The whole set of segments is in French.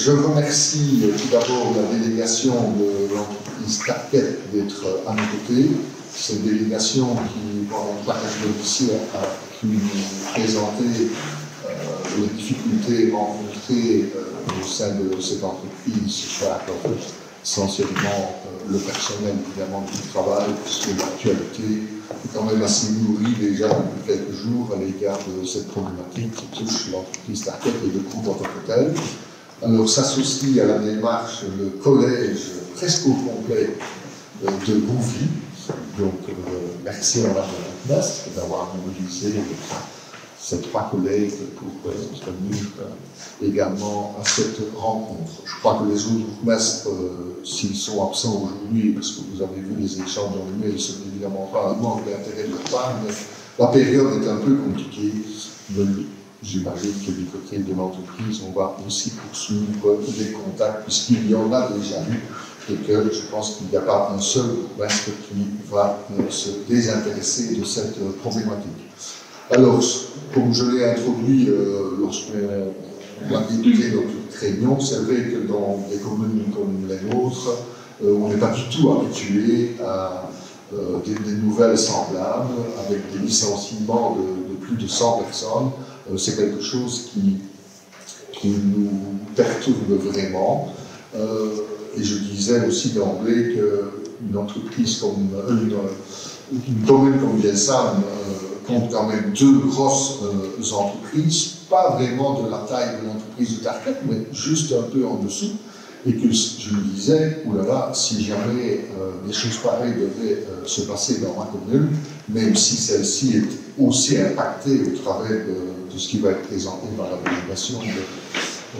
Euh, je remercie tout d'abord la délégation de l'entreprise Tarquet d'être à nos côtés. C'est une délégation qui, pendant le partage de a pu nous présenter les difficultés rencontrées au sein de cette entreprise par essentiellement le personnel évidemment du travail, puisque l'actualité est quand même assez nourrie déjà depuis quelques jours à l'égard de cette problématique qui touche l'entreprise Target et le groupe en tant que tel. Alors s'associe à la démarche le collège presque au complet euh, de Gouvy. Donc euh, merci à la d'avoir mobilisé ces trois collègues pour venir euh, également à cette rencontre. Je crois que les autres bourgmestres, euh, s'ils sont absents aujourd'hui, parce que vous avez vu les échanges dans le mail, ce n'est évidemment pas un manque d'intérêt de leur part, mais la période est un peu compliquée. J'imagine que du côté de l'entreprise, on va aussi poursuivre les contacts, puisqu'il y en a déjà eu, et que je pense qu'il n'y a pas un seul bourgmestre qui va se désintéresser de cette problématique. Alors, comme je l'ai introduit euh, lorsqu'on a débuté notre réunion, c'est vrai que dans des communes comme les nôtres, euh, on n'est pas du tout habitué à euh, des, nouvelles semblables, avec des licenciements de, plus de 100 personnes. C'est quelque chose qui, qui nous perturbe vraiment. et je disais aussi d'emblée qu'une entreprise comme une, une commune comme Vielsam compte quand même deux grosses euh, entreprises, pas vraiment de la taille de l'entreprise de Target, mais juste un peu en dessous. Et que je me disais, oulala, si jamais euh, des choses pareilles devaient euh, se passer dans ma commune, même si celle-ci est aussi impactée au travers de, ce qui va être présenté par la délégation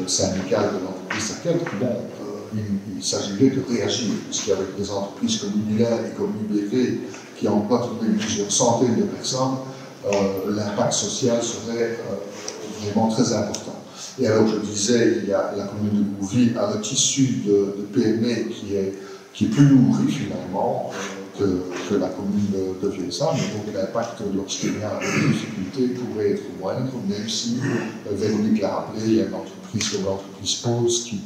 syndicale de l'entreprise bon, il, s'agirait de réagir, puisqu'avec des entreprises comme Unilair et comme UBV, qui tout de même plusieurs centaines de personnes, euh, l'impact social serait euh, vraiment très important. Et alors, je disais, il y a la commune de Bouville a un tissu de, PME qui est, qui est plus nourri finalement euh, que, la commune de, de mais donc l'impact lorsqu'il y a des difficultés pourrait être moindre, même si, Véronique l'a rappelé, il y a une entreprise comme l'entreprise Pose qui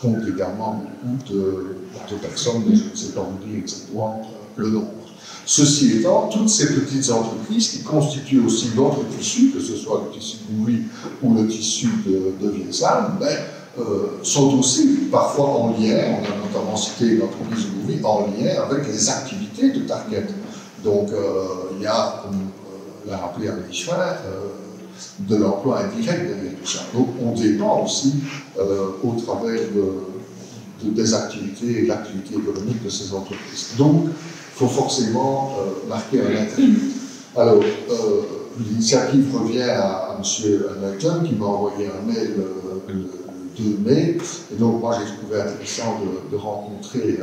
compte également beaucoup de, personnes, mais je ne sais pas vous dire exactement le nombre. Ceci étant, toutes ces petites entreprises qui constituent aussi d'autres tissus, que ce soit le tissu de ou le tissu de, de ben, euh, sont aussi parfois en lien, on a notamment cité l'entreprise de Bouvry, en lien avec les activités de Target. Donc euh, il y a, comme euh, l'a rappelé Alain euh, de l'emploi indirect derrière tout ça. Donc on dépend aussi au travers de, des activités et l'activité économique de ces entreprises. Donc faut forcément euh, marquer un intérêt. Alors, euh, l'initiative revient à, M. Hamilton qui m'a envoyé un mail euh, 2 mai. Et donc, moi, j'ai trouvé intéressant de, rencontrer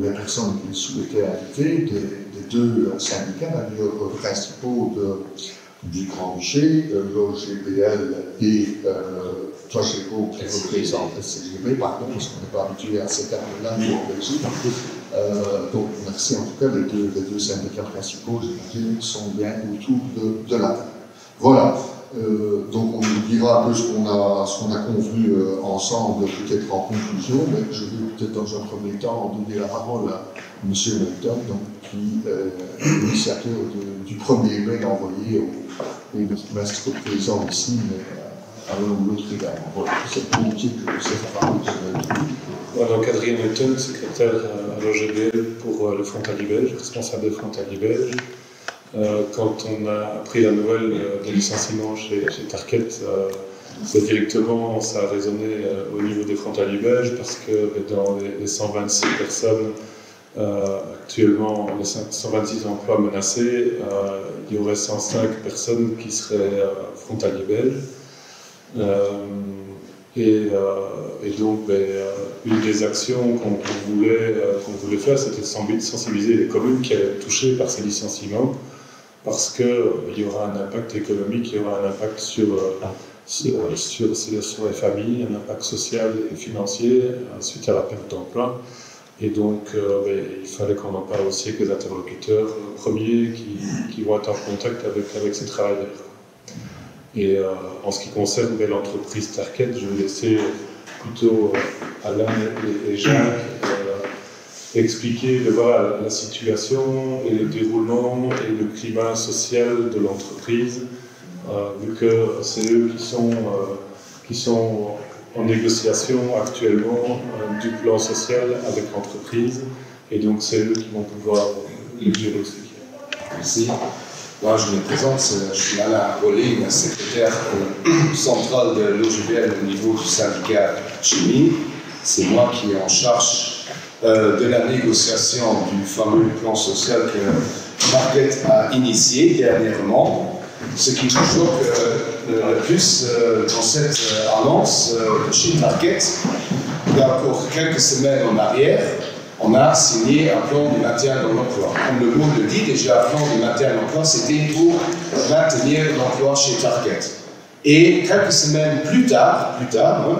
les personnes qu'il souhaitait inviter, des, des deux syndicats, d'ailleurs, principaux de, du Grand-Duché, l'OGPL et Tocheco qui représente le CGB, pardon, parce qu'on n'est pas habitué à ces termes-là en Belgique. Euh, donc, merci en tout cas, les deux, les deux syndicats principaux, j'imagine, sont bien autour de, de la table. Voilà. Euh, donc on nous dira un peu ce qu'on a, convenu euh, ensemble, peut-être en conclusion, mais je vais peut-être dans un premier temps donner la parole à M. Melton, qui est l'initiateur du premier mail envoyé au, bourgmestre présent ici, mais à l'un ou l'autre également. Voilà, c'est pour que je vous sais la parole, donc Adrien Newton, secrétaire à l'OGB pour euh, le frontalier responsable des frontaliers belges. Euh, quand on a appris la nouvelle euh, des licenciements chez, chez Target, directement ça a résonné au niveau des frontaliers belges parce que dans les, 126 personnes actuellement, les 126 emplois menacés, il y aurait 105 personnes qui seraient frontaliers belges. Et, donc, ben, une des actions qu'on voulait, euh, voulait faire, c'était de sensibiliser les communes qui allaient être touchées par ces licenciements, parce qu'il euh, y aura un impact économique, il y aura un impact sur, euh, sur, sur, sur, les familles, un impact social et financier suite à la perte d'emploi. Et donc, ben, il fallait qu'on en parle aussi avec les interlocuteurs premiers qui, qui, vont être en contact avec, avec ces travailleurs. Et en ce qui concerne l'entreprise Target, je vais laisser plutôt Alain et, Jacques expliquer la situation et le déroulement et le climat social de l'entreprise, vu que c'est eux qui sont, qui sont en négociation actuellement du plan social avec l'entreprise, et donc c'est eux qui vont pouvoir le dire aussi. Merci. Moi, je me présente, je suis Alain Rolling, secrétaire central de l'OGBL au niveau du syndicat chimie. C'est moi qui est en charge euh, de la négociation du fameux plan social que Marquette a initié dernièrement. Ce qui me choque euh, le plus euh, dans cette annonce chez Marquette, il y a encore quelques semaines en arrière, on a signé un plan de maintien dans l'emploi. Comme le mot le dit, déjà, un plan de maintien dans l'emploi, c'était pour maintenir l'emploi chez Target. Et quelques semaines plus tard, plus tard, hein,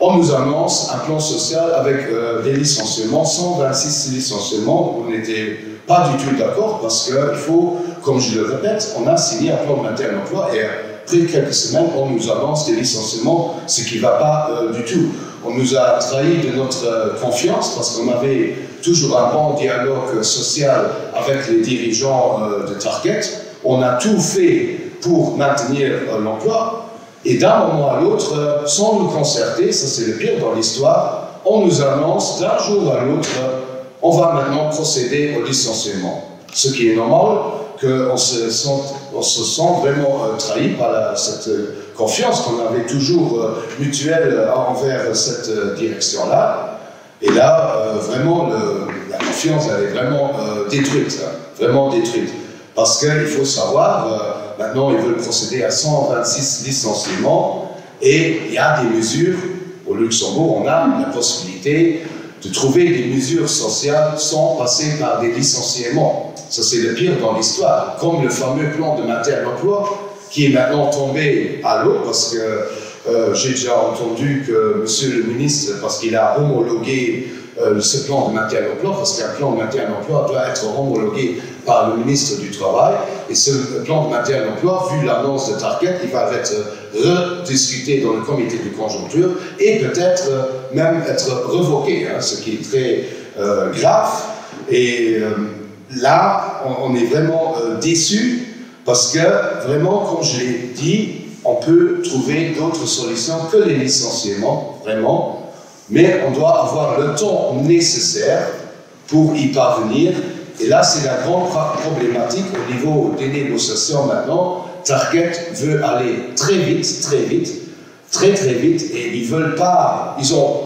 on nous annonce un plan social avec euh, des licenciements, 126 licenciements. On n'était pas du tout d'accord parce qu'il faut, comme je le répète, on a signé un plan de maintien dans l'emploi et après quelques semaines, on nous annonce des licenciements, ce qui ne va pas euh, du tout. On nous a trahi de notre euh, confiance parce qu'on avait toujours un bon dialogue social avec les dirigeants de Target. On a tout fait pour maintenir l'emploi. Et d'un moment à l'autre, sans nous concerter, ça c'est le pire dans l'histoire, on nous annonce d'un jour à l'autre, on va maintenant procéder au licenciement. Ce qui est normal, qu'on se, se sent vraiment trahi par cette confiance qu'on avait toujours euh, mutuelle euh, envers cette euh, direction-là. Et là, vraiment, la confiance, elle est vraiment détruite, hein, vraiment détruite. Parce qu'il faut savoir, maintenant, ils veulent procéder à 126 licenciements, et il y a des mesures, au Luxembourg, on a la possibilité de trouver des mesures sociales sans passer par des licenciements. Ça, c'est le pire dans l'histoire, comme le fameux plan de maintien à l'emploi qui est maintenant tombé à l'eau parce que euh, j'ai déjà entendu que Monsieur le ministre, parce qu'il a homologué euh, ce plan de maintien d'emploi, parce qu'un plan de maintien d'emploi doit être homologué par le ministre du Travail, et ce plan de maintien d'emploi, vu l'annonce de Target, il va être rediscuté dans le comité de conjoncture et peut-être même être revoqué, hein, ce qui est très euh, grave. Et là, on, on, est vraiment déçu parce que vraiment, comme je l'ai dit, on peut trouver d'autres solutions que les licenciements, vraiment, mais on doit avoir le temps nécessaire pour y parvenir. Et là, c'est la grande problématique au niveau des négociations maintenant. Target veut aller très vite, très vite, très très vite, et ils veulent pas, ils ont,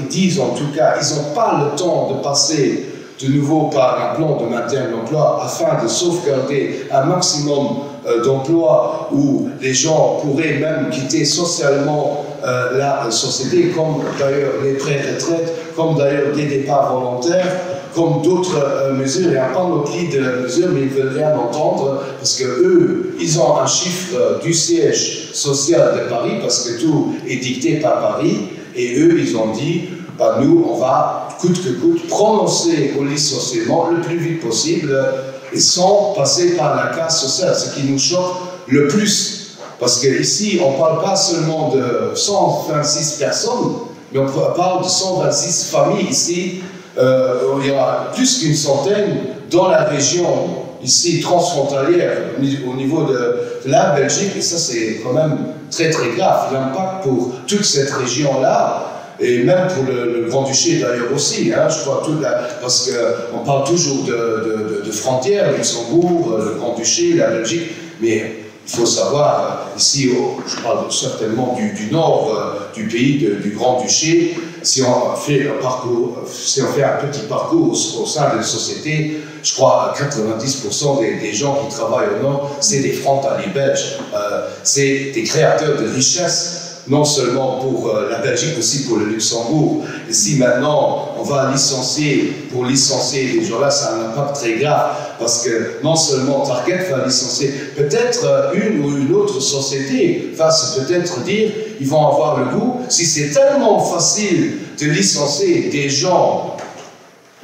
ils disent en tout cas, ils n'ont pas le temps de passer de nouveau par un plan de maintien de l'emploi afin de sauvegarder un maximum euh, d'emplois où les gens pourraient même quitter socialement euh, la société, comme d'ailleurs les prêts retraites, comme d'ailleurs des départs volontaires, comme d'autres euh, mesures, il y a pas panoplie de mesures, mais ils veulent rien entendre parce que eux, ils ont un chiffre du siège social de Paris parce que tout est dicté par Paris, et eux, ils ont dit, bah, nous, on va coûte que coûte, prononcer au licenciement le plus vite possible et sans passer par la case sociale, ce qui nous choque le plus. Parce qu'ici, on ne parle pas seulement de 126 personnes, mais on parle de 126 familles ici. Euh, il y a plus qu'une centaine dans la région ici transfrontalière au niveau de, la Belgique, et ça c'est quand même très très grave. L'impact pour toute cette région-là, et même pour le, Grand-Duché d'ailleurs aussi, hein, je crois, parce qu'on parle toujours de, de, de, frontières, Luxembourg, le Grand-Duché, la Belgique, mais il faut savoir, ici, je parle certainement du, du nord euh, du pays, du Grand-Duché, si on fait un petit parcours au, sein de la société, je crois à 90% des, des, gens qui travaillent au nord, c'est des frontaliers belges, euh, c'est des créateurs de richesses non seulement pour euh, la Belgique, mais aussi pour le Luxembourg. Et si maintenant on va licencier, pour licencier les gens-là, ça a un impact très grave, parce que non seulement Target va licencier, peut-être euh, une ou une autre société va se peut-être dire, ils vont avoir le goût, si c'est tellement facile de licencier des gens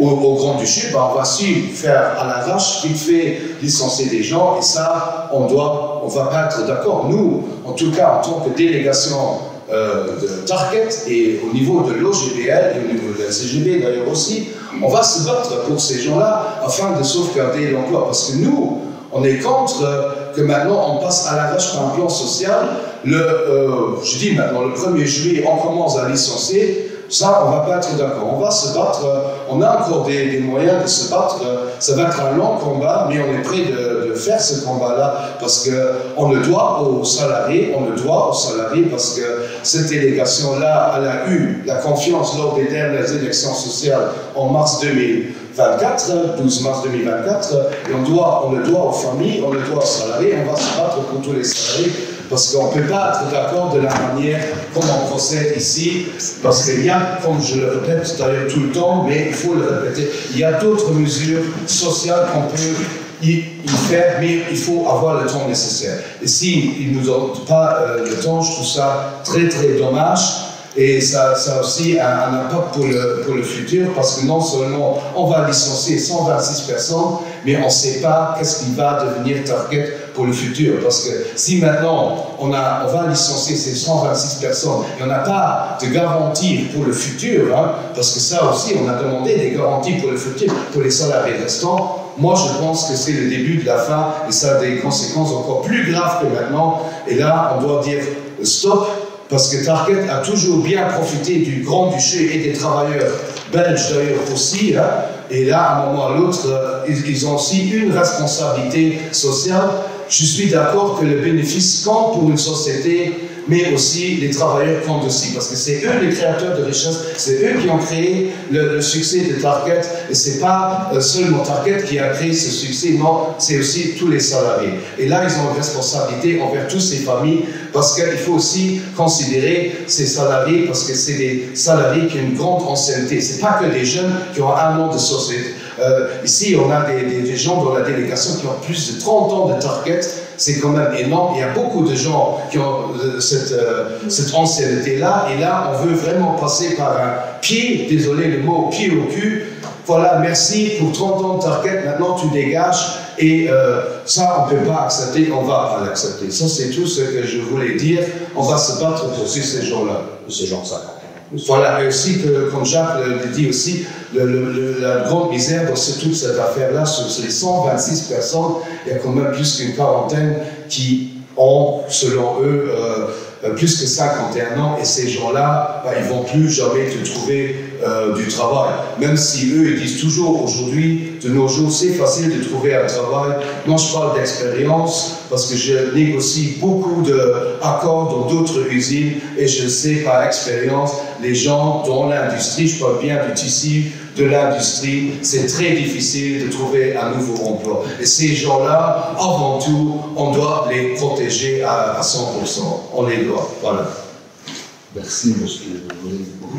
au, Grand-Duché, ben on va faire à l'arrache, vite fait licencier des gens, et ça, on doit on va pas être d'accord. Nous, en tout cas, en tant que délégation euh, de Target et au niveau de l'OGBL et au niveau de la CGB d'ailleurs aussi, on va se battre pour ces gens-là afin de sauvegarder l'emploi. Parce que nous, on est contre que maintenant on passe à l'arrache par un plan social. Euh, je dis maintenant, le 1er juillet, on commence à licencier. Ça, on va pas être d'accord. On va se battre. On a encore des, moyens de se battre. Ça va être un long combat, mais on est prêt de, de faire ce combat-là parce qu'on le doit aux salariés. On le doit aux salariés parce que cette délégation-là, elle a eu la confiance lors des dernières élections sociales en mars 2024, 12 mars 2024, et on, doit, on le doit aux familles, on le doit aux salariés, on va se battre pour tous les salariés parce qu'on ne peut pas être d'accord de la manière comme on procède ici, parce qu'il y a, comme je le répète d'ailleurs tout le temps, mais il faut le répéter, il y a d'autres mesures sociales qu'on peut y, faire, mais il faut avoir le temps nécessaire. Et s'ils ne nous donnent pas euh, le temps, je trouve ça très très dommage. Et ça, ça a aussi un, un impact pour le, pour le, futur parce que non seulement on va licencier 126 personnes, mais on ne sait pas qu'est-ce qui va devenir Target pour le futur. Parce que si maintenant on, va licencier ces 126 personnes et on n'a pas de garantie pour le futur, hein, parce que ça aussi on a demandé des garanties pour le futur pour les salariés restants, moi je pense que c'est le début de la fin et ça a des conséquences encore plus graves que maintenant. Et là on doit dire stop parce que Target a toujours bien profité du Grand-Duché et des travailleurs belges d'ailleurs aussi. Hein, et là, à un moment ou à l'autre, ils, ont aussi une responsabilité sociale. Je suis d'accord que le bénéfice compte pour une société mais aussi les travailleurs comptent aussi, parce que c'est eux les créateurs de richesse, c'est eux qui ont créé le, succès de Target, et c'est pas euh, seulement Target qui a créé ce succès, non, c'est aussi tous les salariés. Et là, ils ont une responsabilité envers toutes ces familles, parce qu'il faut aussi considérer ces salariés, parce que c'est des salariés qui ont une grande ancienneté. C'est pas que des jeunes qui ont un an de société. Euh, ici, on a des, gens dans la délégation qui ont plus de 30 ans de Target, c'est quand même énorme. Il y a beaucoup de gens qui ont euh, cette, euh, cette ancienneté-là, et là, on veut vraiment passer par un pied, désolé le mot, pied au cul. Voilà, merci pour 30 ans de target, maintenant tu dégages, et ça, on ne peut pas accepter, on va l'accepter. Ça, c'est tout ce que je voulais dire. On va se battre pour ces gens-là, ces gens-là. Voilà, aussi que, comme Jacques le dit aussi, la grande misère dans toute cette affaire-là, sur les 126 personnes, il y a quand même plus qu'une quarantaine qui ont, selon eux, euh, euh, plus que 51 ans, et ces gens-là, bah, ils vont plus jamais te trouver euh, du travail. Même si eux, ils disent toujours aujourd'hui, de nos jours, c'est facile de trouver un travail. Moi, je parle d'expérience parce que je négocie beaucoup d'accords dans d'autres usines et je sais par expérience, les gens dans l'industrie, je parle bien du tissu, de l'industrie, c'est très difficile de trouver un nouveau emploi. Et ces gens-là, avant tout, on doit les protéger à, 100%. On les doit. Voilà. Merci, monsieur pour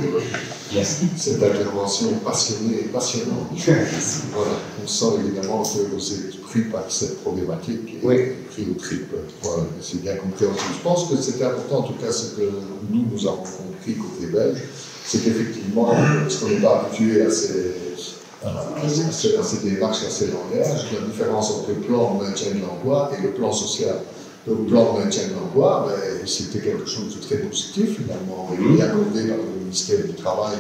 cette intervention passionnée et passionnante. voilà. On sent évidemment que vous êtes pris par cette problématique et oui. pris au triple. Voilà. C'est bien compréhensible. Je pense que c'est important, en tout cas, ce que nous, nous avons compris côté belge, c'est qu'effectivement, parce qu'on n'est pas habitué à ces, à ces, démarches, à ces langages, la différence entre le plan maintien de l'emploi et le plan social. Le plan de maintien de l'emploi, ben, c'était quelque chose de très positif, finalement, et accordé par le ministère du Travail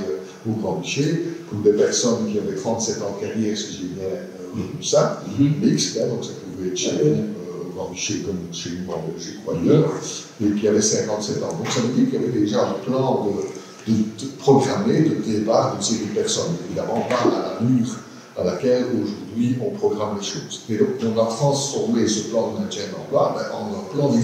au Grand Duché, pour des personnes qui avaient 37 ans de carrière, si j'ai bien euh, ça, mixte, hein, donc ça pouvait être chez euh, Grand Duché comme chez nous en Belgique ou ailleurs, et y avait 57 ans. Donc ça veut dire qu'il y avait déjà un plan de de, programmer le départ de ces personnes. Évidemment, pas à la mur à laquelle aujourd'hui on programme les choses. Et donc, on a transformé ce plan de maintien d'emploi ben, en un plan de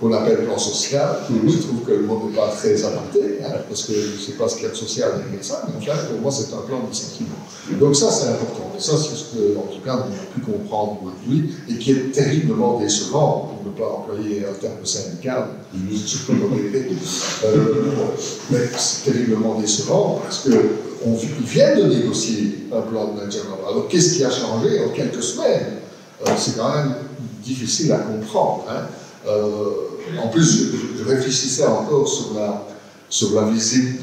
qu'on appelle plan social. Mhm. Je trouve que le mot n'est pas très adapté, hein, parce que je ne sais pas ce qu'il y a de social derrière ça, mais en fait, pour moi, c'est un plan de. Donc ça, c'est important. Et ça, c'est ce que, en tout cas, on a pu comprendre aujourd'hui, et qui est terriblement décevant, pour ne pas employer un terme syndical, mhm. je peux euh, mais c'est terriblement décevant, parce que on, vient de négocier un plan de maintien Alors, qu'est-ce qui a changé en quelques semaines? Euh, C'est quand même difficile à comprendre. Hein. Euh, en plus, je, réfléchissais encore sur la, sur la visite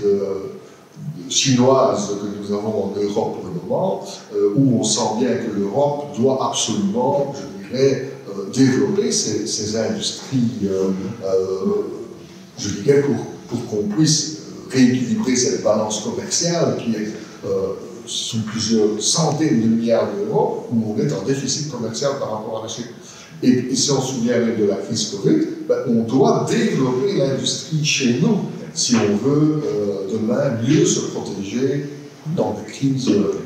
chinoise que nous avons en Europe pour le moment, euh, où on sent bien que l'Europe doit absolument, je dirais, développer ces, industries, je dirais, pour qu'on puisse rééquilibrer cette balance commerciale qui est sont plusieurs centaines de milliards d'euros où on est en déficit commercial par rapport à la Chine. Et, si on se souvient de la crise Covid, ben, on doit développer l'industrie chez nous si on veut euh, demain mieux se protéger dans des crises euh.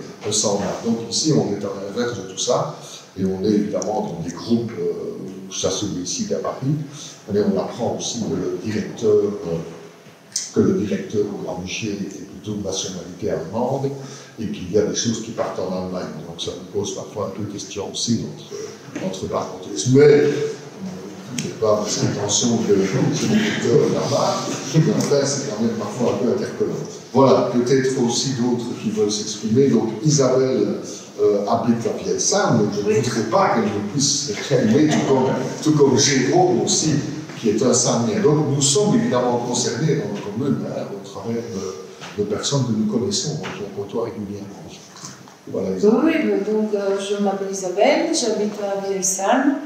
Donc ici, on est à l'inverse de tout ça, et on est évidemment dans des groupes, euh, ça se décide à Paris, mais on apprend aussi le directeur, euh, que le directeur au est plutôt de nationalité allemande, et qu'il y a des choses qui partent en Allemagne. Donc ça nous pose parfois un peu question aussi entre, parenthèses. Mais je n'ai pas de c'est mon docteur normal, mais enfin c'est quand même parfois un peu interpellant. Voilà, peut-être aussi d'autres qui veulent s'exprimer. Donc Isabelle euh, habite à Vielsalm, donc je ne voudrais pas qu'elle ne puisse s'exprimer, tout comme, tout comme Jérôme aussi, qui est un Samien. Donc nous sommes évidemment concernés dans notre commune hein, au travers de personnes que nous connaissons, qu'on côtoie régulièrement. Voilà, oui, donc euh, je m'appelle Isabelle, j'habite à Vielsalm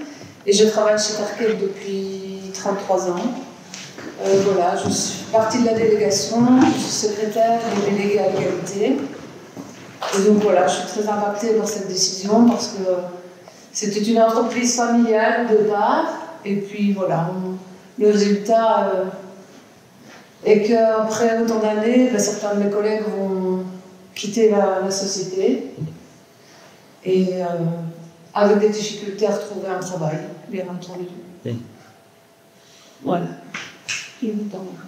et je travaille chez Tarkel depuis 33 ans. Euh, voilà, je suis partie de la délégation, je suis secrétaire et déléguée à l'égalité. Et donc voilà, je suis très impactée par cette décision parce que c'était une entreprise familiale de départ. Et puis voilà, le résultat, euh, et qu'après autant d'années, ben, certains de mes collègues vont quitter la, société et euh, avec des difficultés à retrouver un travail, bien entendu. Voilà.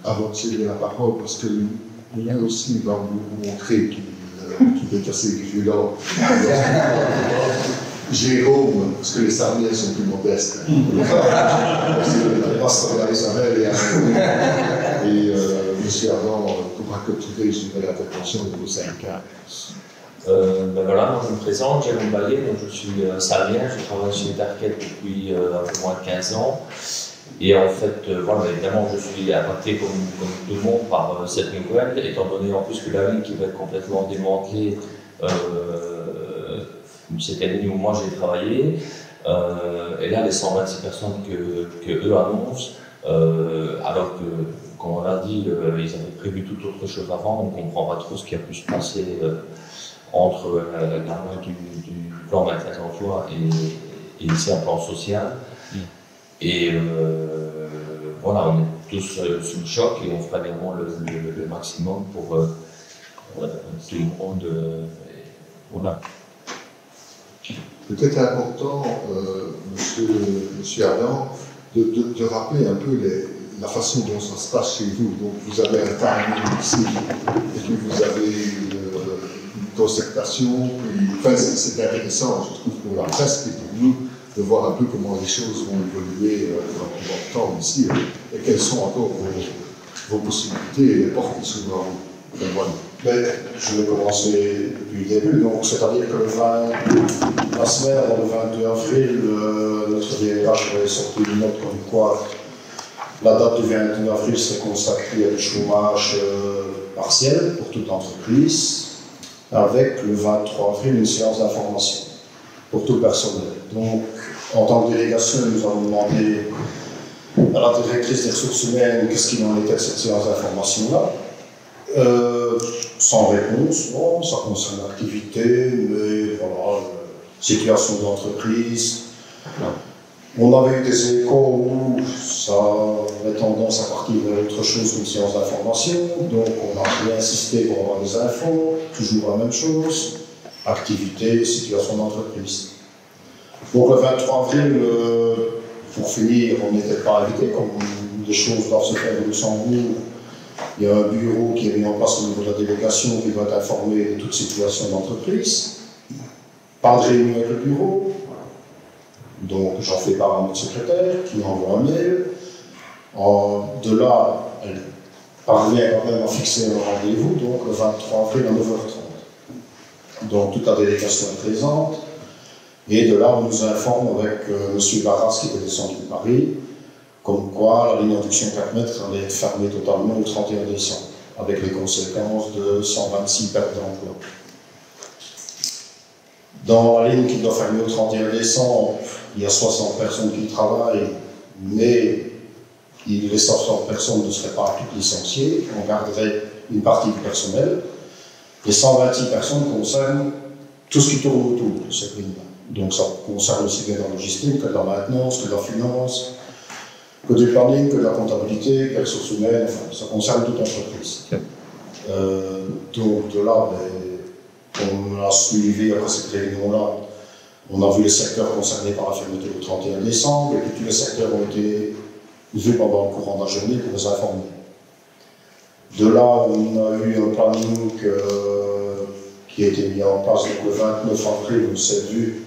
Avant de céder la parole, parce que a aussi va vous montrer qu'il euh, est assez violent. Jérôme, parce que les Sarmiens sont plus modestes. parce que la Isabelle et, et euh, M. Ardan pourra clôturer une nouvelle intervention de vos syndicats. Euh, ben voilà, moi je me présente, Jérôme Ballet, donc je suis euh, Sarmien, je travaille chez Tarket depuis euh, un peu moins de 15 ans. Et en fait, euh, voilà, évidemment, je suis impacté comme, comme, tout le monde par euh, cette nouvelle, étant donné en plus que la ligne qui va être complètement démantelée cette année où moi j'ai travaillé. Euh, et là, les 126 personnes que, que eux annoncent, euh, alors que, comme on l'a dit, euh, ils avaient prévu tout autre chose avant, on ne comprend pas trop ce qui a pu se passer entre la main du, du, plan maintien d'emploi et, et ici un plan social. Mm. Et voilà, on est tous sous le choc et on fera vraiment le, le, maximum pour tout le monde. voilà peut-être important, euh, monsieur, monsieur de, rappeler un peu la façon dont ça se passe chez vous. Donc, vous avez un timing ici, et puis vous avez euh, une concertation. enfin, c'est intéressant, je trouve, pour la presse et pour nous, de voir un peu comment les choses vont évoluer euh, dans le temps ici, et, quelles sont encore vos, possibilités et les portes qui sont devant vous. Je vais commencer depuis le début. Donc, c'est-à-dire que le 20, la semaine avant le 22 avril, euh, notre DRH avait sorti une note comme quoi la date du 22 avril serait consacrée à du chômage euh, partiel pour toute entreprise, avec le 23 avril une séance d'information pour tout personnel. Donc, en tant que délégation, nous avons demandé à la directrice des ressources humaines qu'est-ce qu'il en était de cette séance d'information-là. Euh, sans réponse, bon, ça concerne l'activité, mais voilà, situation d'entreprise. On avait eu des échos où ça avait tendance à partir vers autre chose qu'une séance d'information, donc on a réinsisté pour avoir des infos, toujours la même chose, activité, situation d'entreprise. Donc le 23 avril, euh, pour finir, on n'était pas invité, comme des choses doivent se faire au Luxembourg, il y a un bureau qui est mis en place au niveau de la délégation qui doit informer de toute situation d'entreprise. Pas de réunion avec le bureau. Donc j'en fais part à notre secrétaire qui envoie un mail. de là, elle parvient quand même à fixer un rendez-vous, donc le 23 avril à 9h30. Donc toute la délégation est présente. Et de là, on nous informe avec euh, M. Barras qui était descendu de Paris comme quoi la ligne d'induction 4 mètres allait être fermée totalement au 31 décembre, avec les conséquences de 126 pertes d'emploi. Dans la ligne qui doit fermer au 31 décembre, il y a 60 personnes qui travaillent, mais les 60 personnes ne seraient pas toutes licenciées, on garderait une partie du personnel. Les 126 personnes concernent tout ce qui tourne autour de cette ligne-là. Donc ça concerne aussi bien la logistique que la maintenance, que la finance, que du planning, que la comptabilité, que les ressources humaines, enfin, ça concerne toute entreprise. Euh, donc de là, ben, on a suivi après cette réunion-là, on a vu les secteurs concernés par la fermeture le 31 décembre, et puis tous les secteurs ont été vus pendant le courant de la journée pour nous informer. De là, on a eu un planning euh, qui a été mis en place le 29 avril, on s'est vu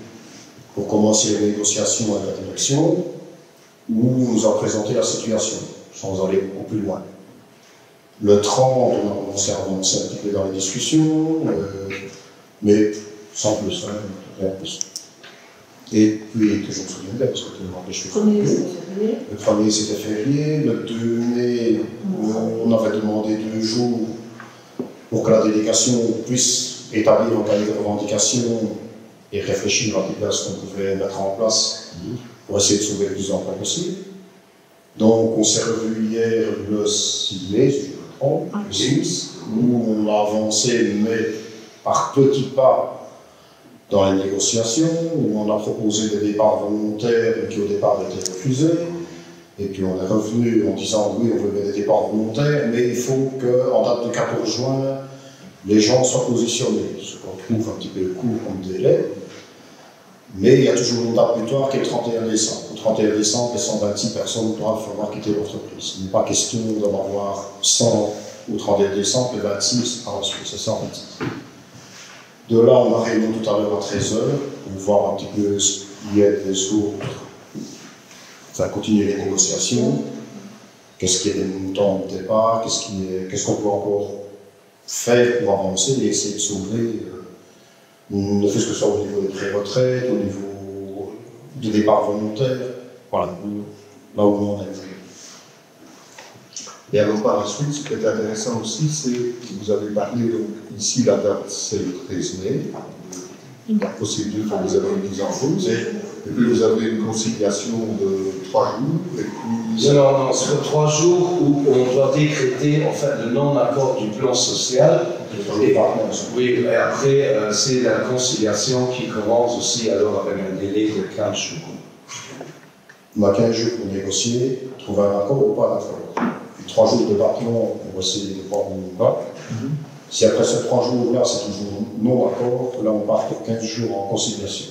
pour commencer les négociations avec la direction, où on nous a présenté la situation, sans aller beaucoup plus loin. Le 30, on a commencé à avancer un petit peu dans les discussions, euh, mais sans plus, hein, rien plus. Et puis, que je me souviens parce que tout le monde férié. Le premier, c'était férié. Le 2 mai, on avait demandé deux jours pour que la délégation puisse établir un cahier de revendication et réfléchir à ce qu'on pouvait mettre en place pour essayer de sauver le plus d'emplois possible. Donc, on s'est revu hier le 6 mai, si je me trompe, le 6, où on a avancé, mais par petits pas, dans les négociations, où on a proposé des départs volontaires qui au départ étaient refusés. Et puis on est revenu en disant oui, on veut des départs volontaires, mais il faut qu'en date de 14 juin, les gens soient positionnés, ce qu'on trouve un petit peu court comme délai. Mais il y a toujours une date butoir qui est le 31 décembre. Le 31 décembre, les 126 personnes doivent avoir quitté l'entreprise. Il n'est pas question d'en avoir 100 au 31 décembre et 26 ensuite, c'est 126. De là, on a réuni tout à l'heure à 13h pour voir un petit peu ce qu'il y a des autres. Enfin, continuer les négociations. Qu'est-ce qui est des montants de départ? Qu'est-ce qu'on peut encore faire pour avancer et essayer de sauver, euh, ne fait ce que ce soit au niveau des pré-retraites, au niveau du départ volontaire. Voilà, là où on est. Et alors par la suite, ce qui est intéressant aussi, c'est que vous avez parlé, donc ici la date c'est le 13 mai, la procédure que vous avez mise en cause, et puis vous avez une conciliation de trois jours, et puis... Non, non, non, c'est trois jours où on doit décréter en fait le non-accord du plan social. Oui, et après, euh, c'est la conciliation qui commence aussi alors avec un délai de 15 jours. On a 15 jours pour négocier, trouver un accord ou pas d'accord. Trois jours de battement pour essayer de voir où on va. Si après ces trois jours-là, c'est toujours non accord, là on part pour 15 jours en conciliation.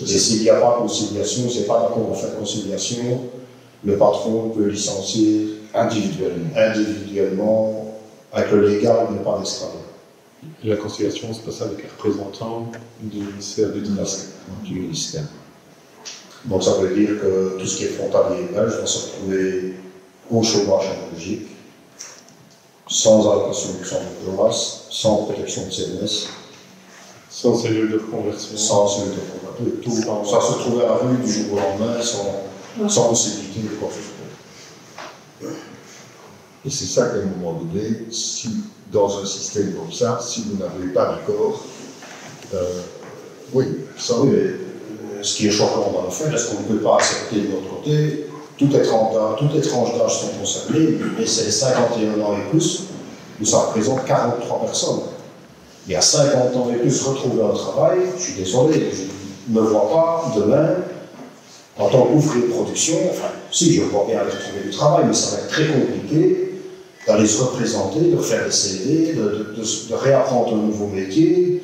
Et s'il n'y a pas de conciliation, c'est pas d'accord, on fait conciliation, le patron peut licencier individuellement, individuellement avec le légal, mais pas l'extra. La conciliation se passe avec les représentants du ministère du Travail. Du ministère. Donc ça veut dire que tout ce qui est frontalier belge va se retrouver au chômage en Belgique, sans allocation de classe, sans protection de CNS. Sans cellule de conversion. Sans cellule de conversion. ça se trouvait à la rue du jour au lendemain, sans, sans possibilité de quoi que ce soit. Et c'est ça qu'à un moment donné, si dans un système comme ça, si vous n'avez pas d'accord, euh, oui, ça. Oui, mais euh, ce qui est choquant dans l'affaire, est-ce qu'on ne peut pas accepter de notre côté toutes les tranches d'âge sont concernées, mais c'est 51 ans et plus, où ça représente 43 personnes. Et à 50 ans et plus, retrouver un travail, je suis désolé, je ne me vois pas demain, en tant qu'ouvrier de production, si je vois bien aller trouver du travail, mais ça va être très compliqué d'aller se représenter, de faire des CD, de, réapprendre un nouveau métier,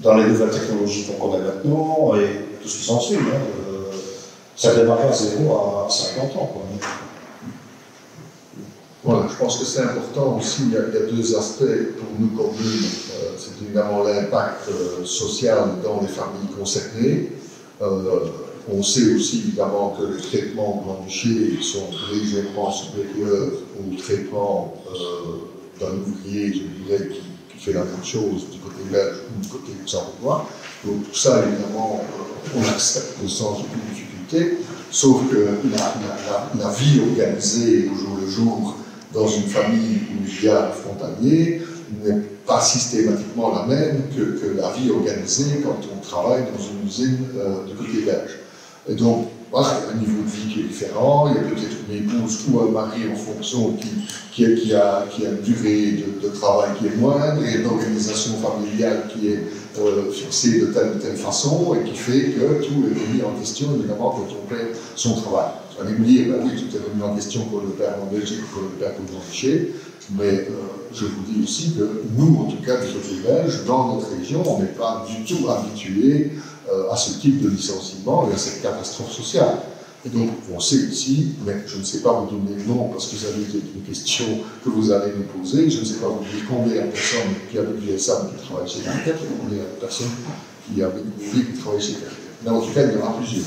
dans les nouvelles technologies qu'on connaît maintenant, et tout ce qui s'ensuit. Hein, ça démarre à zéro à 50 ans. Je pense que c'est important aussi, il y, a, deux aspects pour nous communes. Euh, c'est évidemment l'impact euh, social dans les familles concernées. Euh, on sait aussi évidemment que les traitements branchés sont légèrement supérieurs au traitement d'un ouvrier, je dirais, qui, fait la même chose du côté belge ou du côté luxembourgeois. Donc tout ça, évidemment, on accepte le sens du sauf que la, vie organisée au jour le jour dans une famille ou via frontalier n'est pas systématiquement la même que, la vie organisée quand on travaille dans une usine euh, de côté belge. Et donc, voilà, il y a un niveau de vie qui est différent, il y a peut-être une épouse ou un mari en fonction qui, qui, a, qui a une durée de, travail qui est moindre et une organisation familiale qui est euh, fixée de telle ou telle façon et qui fait que tout est remis en question évidemment quand on fait son travail. Vous allez me dire, ben oui, tout est remis en question pour le père en Belgique, pour le père le mais euh, je vous dis aussi que nous, en tout cas du côté belge, dans notre région, on n'est pas du tout habitués euh, à ce type de licenciement et à cette catastrophe sociale. Et donc, on sait ici, mais je ne sais pas vous donner le nom parce que ça va être une question que vous allez nous poser. Je ne sais pas vous dire combien de personnes qui avaient du VSAM qui travaillent chez Carter, combien de personnes qui avaient une qui travaillent chez Carter. Mais en tout cas, il y en a plusieurs.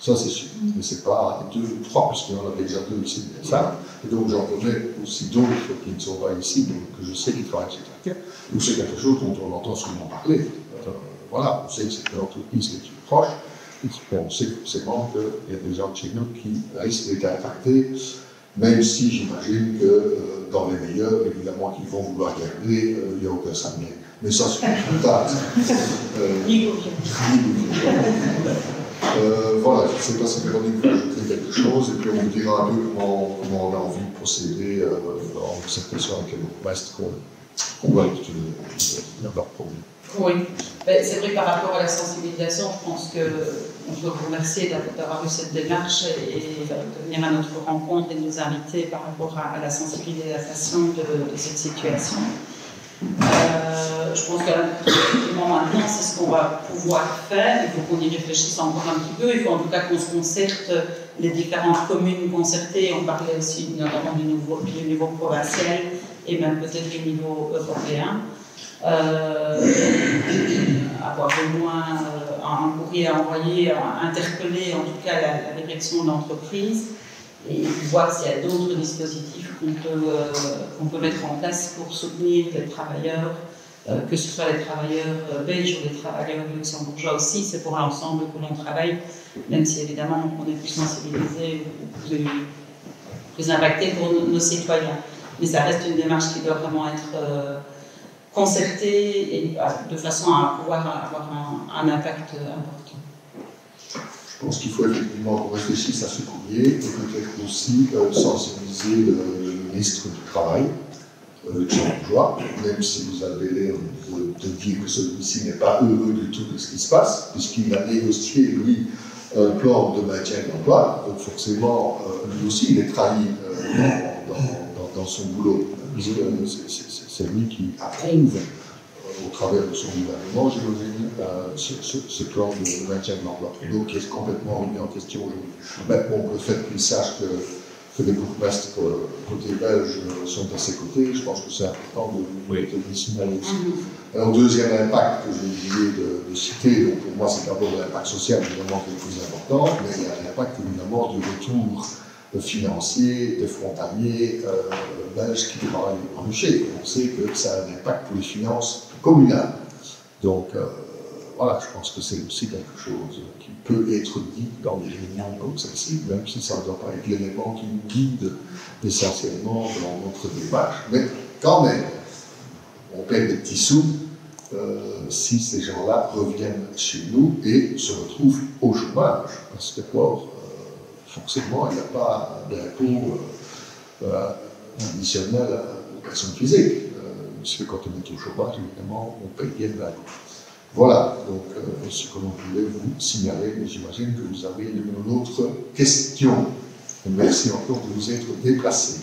Ça, c'est sûr. Mais ce n'est pas deux ou trois, puisqu'il y en avait déjà deux ici de VSAM. Et donc, j'en connais aussi d'autres qui ne sont pas ici, donc que je sais qui travaillent chez Carter. Donc, c'est quelque chose dont on entend souvent parler. Voilà, on sait que c'est une entreprise qui est proche on sait forcément qu'il y a des gens de chez nous qui risquent d'être impactés, même si j'imagine que euh, dans les meilleurs, évidemment, qu'ils vont vouloir garder, euh, il n'y a aucun samedi. Mais ça, c'est plus tard. Euh, euh, voilà, je ne sais pas si Véronique veut ajouter quelque chose, et puis on vous dira un peu comment, on a envie de procéder euh, en concertation avec les bourgmestres qu'on va étudier leur problème. Oui, ben, c'est vrai par rapport à la sensibilisation, je pense que on peut vous remercier d'avoir eu cette démarche et, de venir à notre rencontre et de nous inviter par rapport à, la sensibilisation de, cette situation. Euh, je pense que maintenant, c'est ce qu'on va pouvoir faire. Il faut qu'on y réfléchisse encore un petit peu. Il faut en tout cas qu'on se concerte les différentes communes concertées. On parlait aussi notamment du, nouveau, du niveau provincial et même peut-être du niveau européen. Euh, avoir au moins euh, un courrier à envoyer, interpeller en tout cas la, direction de l'entreprise et voir s'il y a d'autres dispositifs qu'on peut, euh, peut mettre en place pour soutenir les travailleurs, que ce soit les travailleurs belges ou les travailleurs luxembourgeois aussi, c'est pour l'ensemble que l'on travaille, même si évidemment on est plus sensibilisé ou plus impacté pour nos, citoyens. Mais ça reste une démarche qui doit vraiment être concerté et de façon à pouvoir avoir un, impact important. Je pense qu'il faut effectivement qu'on réfléchisse à ce courrier et peut-être aussi euh, sensibiliser le, ministre du Travail, euh, luxembourgeois, même si vous avez l'air de, dire que celui-ci n'est pas heureux du tout de ce qui se passe, puisqu'il a négocié, lui, un plan de maintien de l'emploi, donc forcément, euh, lui aussi, il est trahi dans, dans, son boulot. C'est lui qui approuve, euh, au travers de son gouvernement, j'imagine, euh, ce, plan de maintien de l'emploi. Donc, qui est complètement remis en question aujourd'hui. Maintenant, le fait qu'il sache que, que les bourgmestres euh, côté belge sont à ses côtés, je pense que c'est important de, oui. de, signaler aussi. Mm-hmm. Alors, deuxième impact que j'ai oublié de, citer, donc pour moi, c'est d'abord l'impact social, évidemment, qui est le plus important, mais il y a l'impact, évidemment, du retour financiers, des frontaliers euh, belges qui travaillent en rucher. On sait que ça a un impact pour les finances communales. Donc euh, voilà, je pense que c'est aussi quelque chose qui peut être dit dans des réunions comme celle-ci, même si ça ne doit pas être l'élément qui nous guide essentiellement dans notre démarche. Mais quand même, on paie des petits sous euh, si ces gens-là reviennent chez nous et se retrouvent au chômage. Parce que pour forcément, il n'y a pas d'impôt euh, euh, additionnel aux personnes physiques. Euh, parce que quand on est au chômage, évidemment, on paye bien l'impôt. Voilà, donc ce que l'on voulait vous signaler, mais j'imagine que vous avez une autre question. Merci encore de vous être déplacé.